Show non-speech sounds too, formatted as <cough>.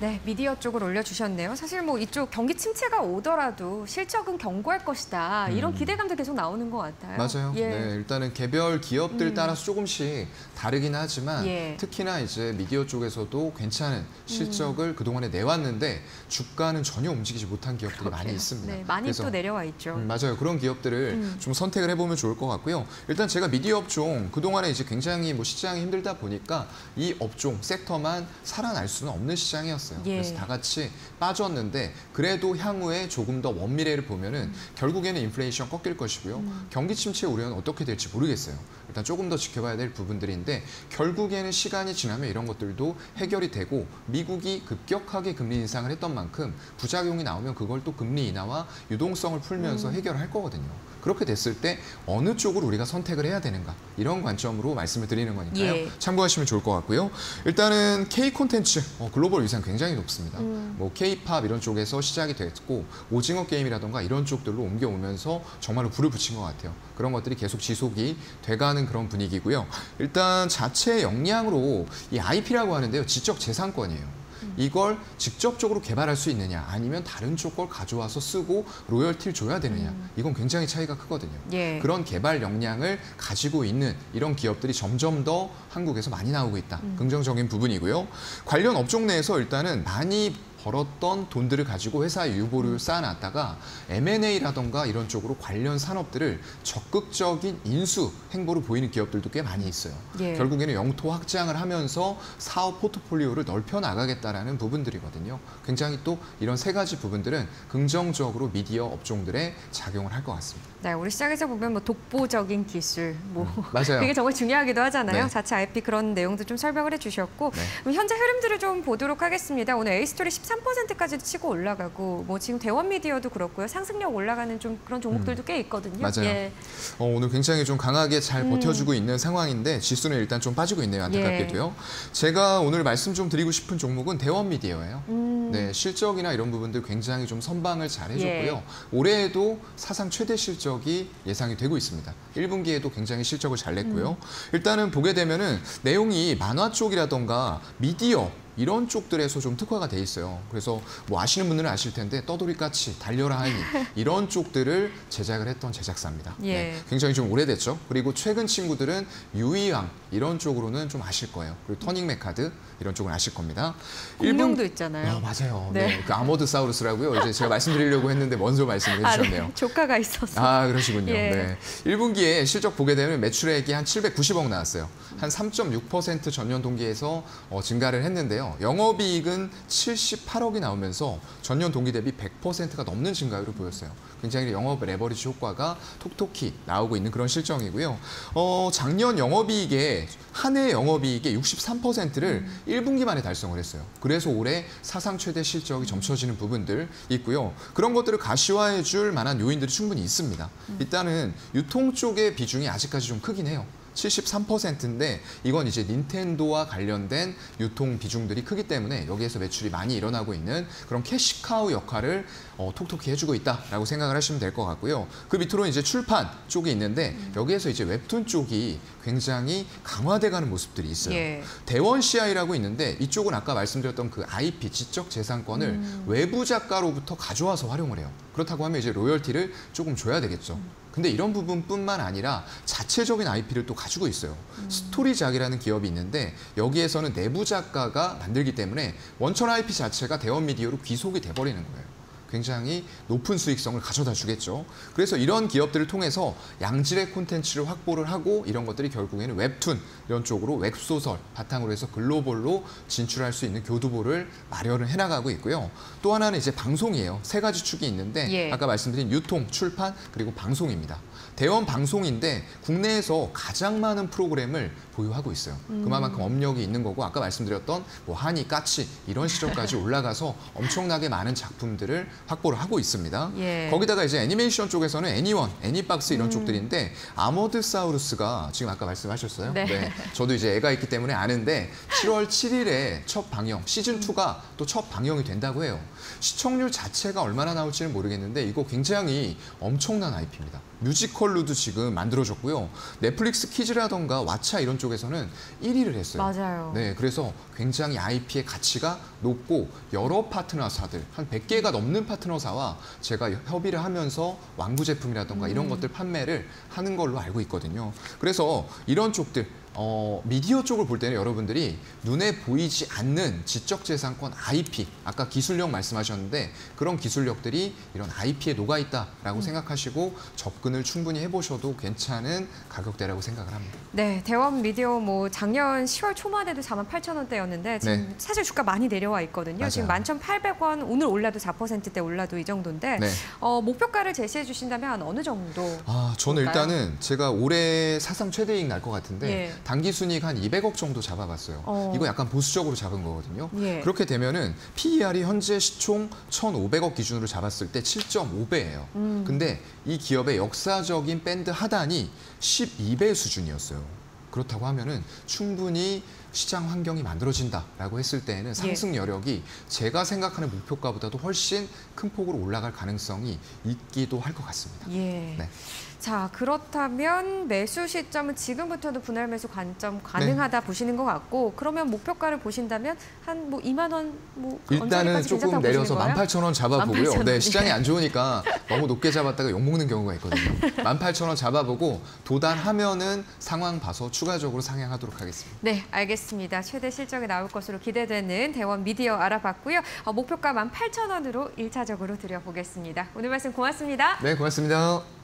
네, 미디어 쪽을 올려주셨네요. 사실 뭐 이쪽 경기 침체가 오더라도 실적은 견고할 것이다. 이런 음. 기대감도 계속 나오는 것 같아요. 맞아요. 예. 네, 일단은 개별 기업들 음. 따라서 조금씩 다르긴 하지만 예. 특히나 이제 미디어 쪽에서도 괜찮은 실적을 그동안에 내왔는데 주가는 전혀 움직이지 못한 기업들이 많이 그러게요. 있습니다. 네, 많이 그래서 또 내려와 있죠. 음, 맞아요. 그런 기업들을 음. 좀 선택을 해보면 좋을 것 같고요. 일단 제가 미디어 업종 그동안에 이제 굉장히 뭐 시장이 힘들다 보니까 이 업종 섹터만 살아날 수는 없는 시장이었어요. 예. 그래서 다 같이 빠졌는데 그래도 향후에 조금 더 원미래를 보면은 결국에는 인플레이션 꺾일 것이고요. 음. 경기 침체 우려는 어떻게 될지 모르겠어요. 일단 조금 더 지켜봐야 될 부분들인데 결국에는 시간이 지나면 이런 것들도 해결이 되고 미국이 급격하게 금리 인상을 했던 만큼 부작용이 나오면 그걸 또 금리 인하와 유동성을 풀면서 음. 해결할 거거든요. 그렇게 됐을 때 어느 쪽을 우리가 선택을 해야 되는가 이런 관점으로 말씀을 드리는 거니까요. 예. 참고하시면 좋을 것 같고요. 일단은 K 콘텐츠 어, 글로벌 위상 굉장히 높습니다. 음. 뭐 K-팝 이런 쪽에서 시작이 됐고 오징어 게임이라던가 이런 쪽들로 옮겨오면서 정말로 불을 붙인 것 같아요. 그런 것들이 계속 지속이 돼가는 그런 분위기고요. 일단 자체 역량으로 이 IP라고 하는데요. 지적 재산권이에요. 이걸 직접적으로 개발할 수 있느냐 아니면 다른 쪽 걸 가져와서 쓰고 로열티를 줘야 되느냐 이건 굉장히 차이가 크거든요. 예. 그런 개발 역량을 가지고 있는 이런 기업들이 점점 더 한국에서 많이 나오고 있다. 긍정적인 부분이고요. 관련 업종 내에서 일단은 많이 벌었던 돈들을 가지고 회사의 유보를 쌓아놨다가 M&A라던가 이런 쪽으로 관련 산업들을 적극적인 인수 행보를 보이는 기업들도 꽤 많이 있어요. 예. 결국에는 영토 확장을 하면서 사업 포트폴리오를 넓혀 나가겠다라는 부분들이거든요. 굉장히 또 이런 세 가지 부분들은 긍정적으로 미디어 업종들에 작용을 할 것 같습니다. 네, 우리 시장에서 보면 뭐 독보적인 기술, 뭐 <laughs> 맞아요. 그게 정말 중요하기도 하잖아요. 네. 자체 IP 그런 내용도 좀 설명을 해주셨고 네. 현재 흐름들을 좀 보도록 하겠습니다. 오늘 에이스토리 13%까지 치고 올라가고 뭐 지금 대원 미디어도 그렇고요. 상승력 올라가는 좀 그런 종목들도 꽤 있거든요. 음. 맞아요. 예. 어, 오늘 굉장히 좀 강하게 잘 음. 버텨주고 있는 상황인데 지수는 일단 좀 빠지고 있네요. 안타깝게도요. 제가 오늘 말씀 좀 드리고 싶은 종목은 대원 미디어예요. 음, 네, 실적이나 이런 부분들 굉장히 좀 선방을 잘 해줬고요. 예. 올해에도 사상 최대 실적이 예상이 되고 있습니다. 1분기에도 굉장히 실적을 잘 냈고요. 음. 일단은 보게 되면은 내용이 만화 쪽이라던가 미디어 이런 쪽들에서 좀 특화가 돼 있어요. 그래서 뭐 아시는 분들은 아실 텐데 떠돌이까치, 달려라 하니 <laughs> 이런 쪽들을 제작을 했던 제작사입니다. 예. 네, 굉장히 좀 오래됐죠. 그리고 최근 친구들은 유희왕 이런 쪽으로는 좀 아실 거예요. 그리고 터닝메카드 이런 쪽은 아실 겁니다. 공룡도 일본- 있잖아요. 아, 맞아요. 네. 네. 그 아머드 사우루스라고요. 이제 제가 말씀드리려고 했는데 먼저 말씀을 아, 해주셨네요. 네. 조카가 있어서. 아, 그러시군요. 예. 네. 1분기에 실적 보게 되면 매출액이 한 790억 나왔어요. 한 3.6% 전년 동기에서 어, 증가를 했 영업이익은 78억이 나오면서 전년 동기 대비 100%가 넘는 증가율을 보였어요. 굉장히 영업 레버리지 효과가 톡톡히 나오고 있는 그런 실정이고요. 어, 작년 영업이익에 한 해 영업이익의 63%를 1분기 만에 달성을 했어요. 그래서 올해 사상 최대 실적이 점쳐지는 부분들 있고요. 그런 것들을 가시화해 줄 만한 요인들이 충분히 있습니다. 일단은 유통 쪽의 비중이 아직까지 좀 크긴 해요. 73%인데 이건 이제 닌텐도와 관련된 유통 비중들이 크기 때문에 여기에서 매출이 많이 일어나고 있는 그런 캐시카우 역할을 어, 톡톡히 해주고 있다라고 생각을 하시면 될 것 같고요. 그 밑으로 이제 출판 쪽이 있는데 여기에서 이제 웹툰 쪽이 굉장히 강화돼가는 모습들이 있어요. 예. 대원 CI라고 있는데 이쪽은 아까 말씀드렸던 그 IP 지적 재산권을 음. 외부 작가로부터 가져와서 활용을 해요. 그렇다고 하면 이제 로열티를 조금 줘야 되겠죠. 근데 이런 부분뿐만 아니라 자체적인 IP를 또 가지고 있어요. 스토리작이라는 기업이 있는데 여기에서는 내부 작가가 만들기 때문에 원천 IP 자체가 대원 미디어로 귀속이 돼버리는 거예요. 굉장히 높은 수익성을 가져다 주겠죠. 그래서 이런 기업들을 통해서 양질의 콘텐츠를 확보를 하고 이런 것들이 결국에는 웹툰 이런 쪽으로 웹소설 바탕으로 해서 글로벌로 진출할 수 있는 교두보를 마련을 해나가고 있고요. 또 하나는 이제 방송이에요. 세 가지 축이 있는데 예. 아까 말씀드린 유통, 출판 그리고 방송입니다. 대원 방송인데 국내에서 가장 많은 프로그램을 보유하고 있어요. 그만큼 업력이 있는 거고 아까 말씀드렸던 뭐 한이, 까치 이런 시절까지 <laughs> 올라가서 엄청나게 많은 작품들을 확보를 하고 있습니다. 예. 거기다가 이제 애니메이션 쪽에서는 애니원, 애니박스 이런 쪽들인데 아머드 사우루스가 지금 아까 말씀하셨어요. 네. 저도 이제 애가 있기 때문에 아는데 7월 7일에 첫 방영 시즌 2가 또 첫 방영이 된다고 해요. 시청률 자체가 얼마나 나올지는 모르겠는데 이거 굉장히 엄청난 IP입니다. 뮤지컬로도 지금 만들어졌고요. 넷플릭스 키즈라던가 왓챠 이런 쪽에서는 1위를 했어요. 맞아요. 네, 그래서 굉장히 IP의 가치가 높고 여러 파트너사들 한 100개가 넘는 파트너사와 제가 협의를 하면서 왕구 제품이라던가 이런 것들 판매를 하는 걸로 알고 있거든요. 그래서 이런 쪽들 어, 미디어 쪽을 볼 때는 여러분들이 눈에 보이지 않는 지적재산권 IP, 아까 기술력 말씀하셨는데 그런 기술력들이 이런 IP에 녹아 있다라고 생각하시고 접근을 충분히 해보셔도 괜찮은 가격대라고 생각을 합니다. 네, 대원 미디어 뭐 작년 10월 초만 해도 48,000원대였는데 지금 네. 사실 주가 많이 내려와 있거든요. 맞아요. 지금 11,800원 오늘 올라도 4%대 올라도 이 정도인데 네. 어, 목표가를 제시해 주신다면 어느 정도? 아, 저는 볼까요? 일단은 제가 올해 사상 최대이익 날 것 같은데 예. 단기 순이익 한 200억 정도 잡아봤어요. 어. 이거 약간 보수적으로 잡은 거거든요. 예. 그렇게 되면은 PER이 현재 시총 1,500억 기준으로 잡았을 때 7.5배예요. 음. 근데 이 기업의 역사적인 밴드 하단이 12배 수준이었어요. 그렇다고 하면은 충분히 시장 환경이 만들어진다라고 했을 때에는 상승 여력이 제가 생각하는 목표가보다도 훨씬 큰 폭으로 올라갈 가능성이 있기도 할 것 같습니다. 예. 네. 자 그렇다면 매수 시점은 지금부터도 분할 매수 관점 가능하다 보시는 것 같고 그러면 목표가를 보신다면 한 뭐 2만 원뭐 일단은 조금 내려서 18,000원 잡아보고요. 18,000원, 네, 예. 시장이 안 좋으니까 너무 높게 잡았다가 욕 먹는 경우가 있거든요. <laughs> 18,000원 잡아보고 도달하면은 상황 봐서 추가적으로 상향하도록 하겠습니다. 네, 알겠습니다. 최대 실적이 나올 것으로 기대되는 대원 미디어 알아봤고요. 어, 목표가 18,000원으로 일차적으로 드려보겠습니다. 오늘 말씀 고맙습니다. 네, 고맙습니다.